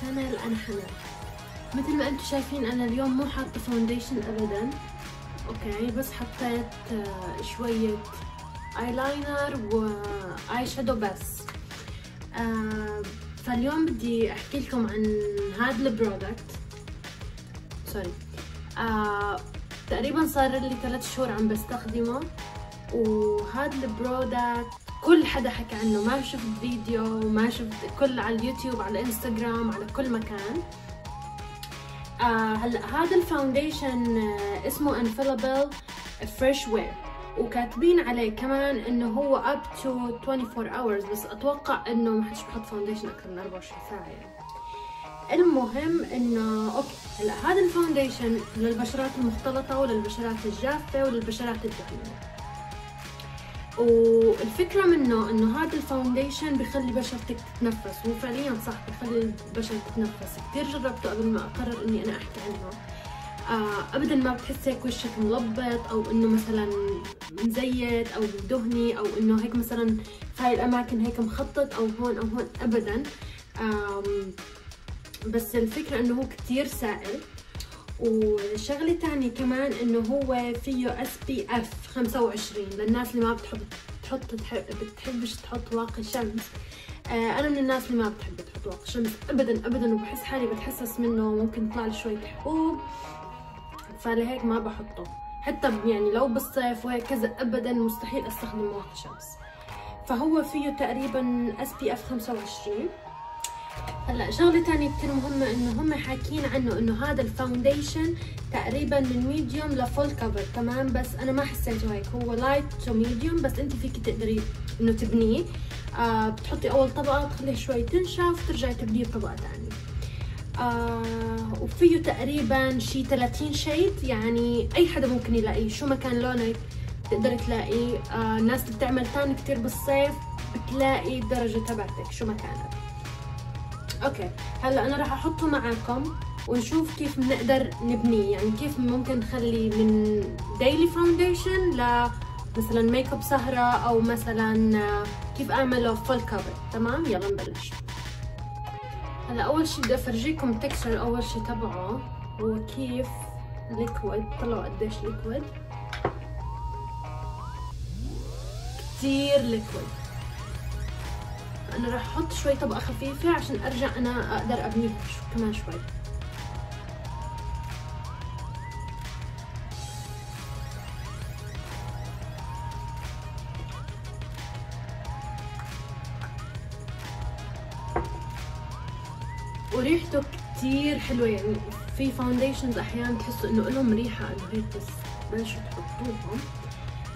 شانل أنا حنان مثل ما أنتم شايفين أنا اليوم مو حاطة foundation ابدا. أوكي بس حطيت آه، شوية eyeliner و eye shadow بس. آه، فاليوم بدي أحكي لكم عن هذا ال product sorry تقريبا صار لي ثلاث شهور عم بستخدمه. وهذا ال product كل حدا حكى عنه. ما شفت فيديو ما شفت كل على اليوتيوب على الانستغرام على كل مكان. آه هلا هذا ال foundation آه اسمه Infallible Fresh Wear وكاتبين عليه كمان إنه هو up to 24 hours بس أتوقع إنه ما حدش بحط foundation أكثر من 24 ساعة يعني. المهم إنه أوكي هلا هذا ال foundation للبشرات المختلطة وللبشرات الجافة وللبشرات الدهنية. والفكرة منه انه هذا ال foundation بخلي بشرتك تتنفس هو فعليا صح بخلي البشرة تتنفس. كثير جربته قبل ما أقرر إني أنا أحكي عنه. آه ابدا ما بتحس هيك وشك ملبط أو إنه مثلا مزيت أو دهني أو إنه هيك مثلا هاي الأماكن هيك مخطط أو هون أو هون ابدا. بس الفكرة إنه هو كثير سائل. وشغلة تانية كمان إنه هو فيه SPF 25 للناس اللي ما بتحب تحط بتحبش تحط واقي شمس. آه أنا من الناس اللي ما بتحب تحط واقي شمس ابدا ابدا وبحس حالي بتحسس منه ممكن يطلع لي شوية حبوب فلهيك ما بحطه. حتى يعني لو بالصيف وهيك كذا ابدا مستحيل أستخدم واقي شمس. فهو فيه تقريبا SPF 25 هلا شغله ثانية كثير مهمة إنه هم حاكين عنه إنه هذا ال foundation تقريبا من medium ل full cover تمام؟ بس أنا ما حسيته هيك هو light to medium بس أنت فيك تقدري إنه تبنيه. آه بتحطي أول طبقة تخليه شوي تنشف ترجعي تبنيه بطبقة ثانية آه وفيه تقريبا شي 30 شيد يعني أي حدا ممكن يلاقيه شو ما كان لونك تقدري تلاقيه. آه الناس بتعمل تان كتير بالصيف بتلاقي الدرجة تبعتك شو ما كانت. أوكي. هلا أنا راح أحطه معاكم ونشوف كيف بنقدر نبنيه. يعني كيف ممكن نخلي من daily foundation ل مثلا ميك اب سهرة أو مثلا كيف أعمله full cover تمام؟ يلا نبلش. هلا أول شي بدي أفرجيكم ال texture أول شي تبعه. هو كيف liquid طلعوا قديش liquid كتير liquid أنا راح أحط شوي طبقة خفيفة عشان أرجع أنا أقدر ابنيها كمان شوي. وريحته كتير حلوة يعني في foundations أحيانا تحسوا إنه لهم ريحة انه هيك بس بلشوا تحطوهم.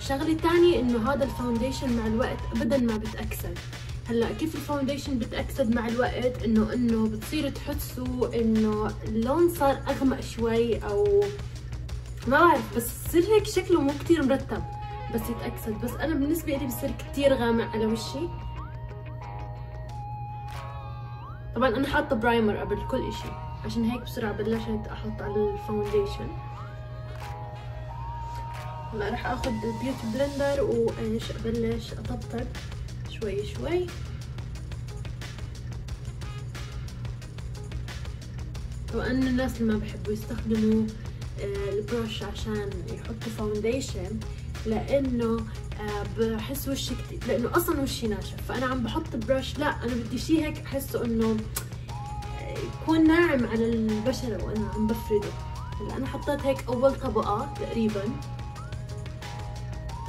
شغلة تانية إنه هذا ال foundation مع الوقت ابدا ما بتأكسد هلا كيف ال foundation بتاكسد مع الوقت إنه إنه بتصير تحسوا إنه اللون صار أغمق شوي أو ما بعرف بس بصير هيك شكله مو كتير مرتب بس يتأكسد. بس أنا بالنسبة لي بصير كتير غامق على وشي. طبعا أنا حاطة primer قبل كل إشي. عشان هيك بسرعة بلشت أحط على ال foundation هلا رح اخذ ال beauty blender وإيش ابلش أطبطب. شوي شوي. طبعا الناس اللي ما بحبوا يستخدموا آه، ال brush عشان يحطوا foundation لأنه آه، بحس وشي كتير لأنه أصلا وشي ناشف. فأنا عم بحط brush لا أنا بدي شي هيك أحسه إنه آه، يكون ناعم على البشرة وأنا عم بفرده. هلأ أنا حطيت هيك أول طبقة تقريبا.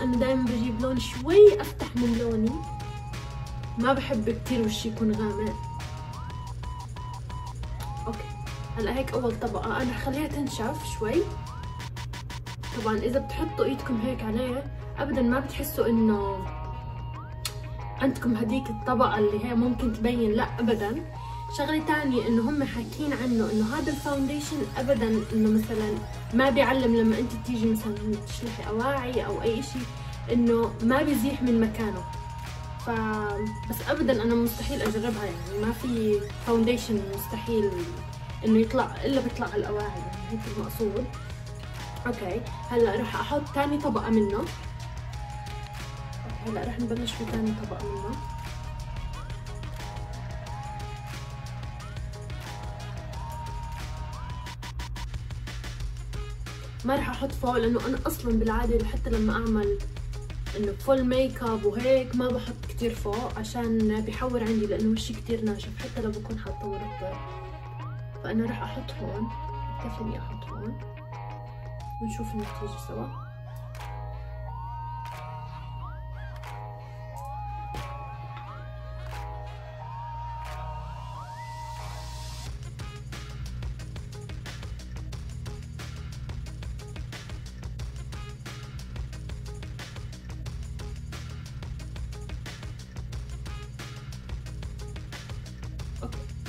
أنا دايما بجيب لون شوي أفتح من لوني. ما بحب كتير وشي يكون غامق. أوكي. هلا هيك أول طبقة. أنا خليها تنشف شوي. طبعا إذا بتحطوا إيدكم هيك عليه ابدا ما بتحسوا إنه عندكم هديك الطبقة اللي هي ممكن تبين. لا ابدا. شغلة تانية إنه هم حاكين عنه إنه هذا ال foundation ابدا إنه مثلا ما بيعلم لما أنت تيجي مثلا تشلحي أواعي أو أي إشي إنه ما بيزيح من مكانه. ف بس ابدا أنا مستحيل أجربها يعني. ما في foundation مستحيل إنه يطلع إلا بيطلع على القواعد يعني هيك المقصود. أوكي. هلأ راح أحط ثاني طبقة منه. أوكي. هلأ راح نبلش في ثاني طبقة منه. ما راح أحط فوق لأنه أنا أصلا بالعادة حتى لما أعمل إنه full makeup وهيك ما بحط كتير فوق عشان بيحور عندي لأنه وشي كتير ناشف حتى لو بكون حاطة مرطب فأنا راح أحط هون اكتفي اني أحط هون ونشوف النتيجة سوا.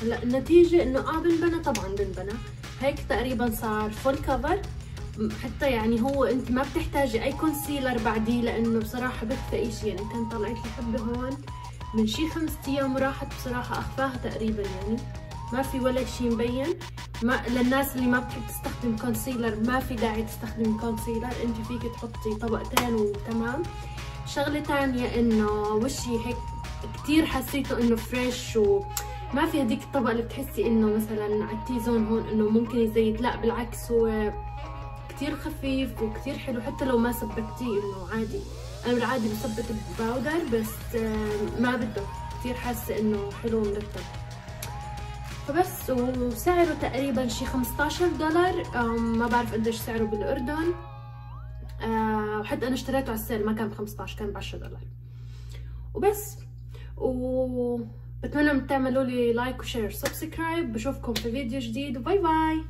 هلا النتيجة إنه آه بنبنى طبعا بنبنى. هيك تقريبا صار full cover حتى يعني هو أنت ما بتحتاجي أي concealer بعديه لأنه بصراحة بكفى اشي يعني كان طلعت لي حبة هون من شي خمسة أيام راحت بصراحة أخفاها تقريبا. يعني ما في ولا شي مبين. ما للناس اللي ما بتحب تستخدم concealer ما في داعي تستخدمي concealer أنت فيك تحطي طبقتين وتمام. شغلة تانية إنه وشي هيك كتير حسيته إنه fresh و ما في هديك الطبقة اللي بتحسي إنه مثلا على ال T-zone هون إنه ممكن يزيد. لا بالعكس هو كتير خفيف وكتير حلو حتى لو ما سبكتيه إنه عادي. أنا بالعادي بثبت ال powder بس ما بده كتير حاسة إنه حلو ومرتب. فبس وسعره تقريبا شي 15 دولار. ما بعرف قديش سعره بالأردن. آه، وحتى أنا اشتريته على ال sale ما كان ب 15 كان ب 10 دولار. وبس. و بتمنى تعملوا لي like و share subscribe بشوفكم في فيديو جديد. و bye bye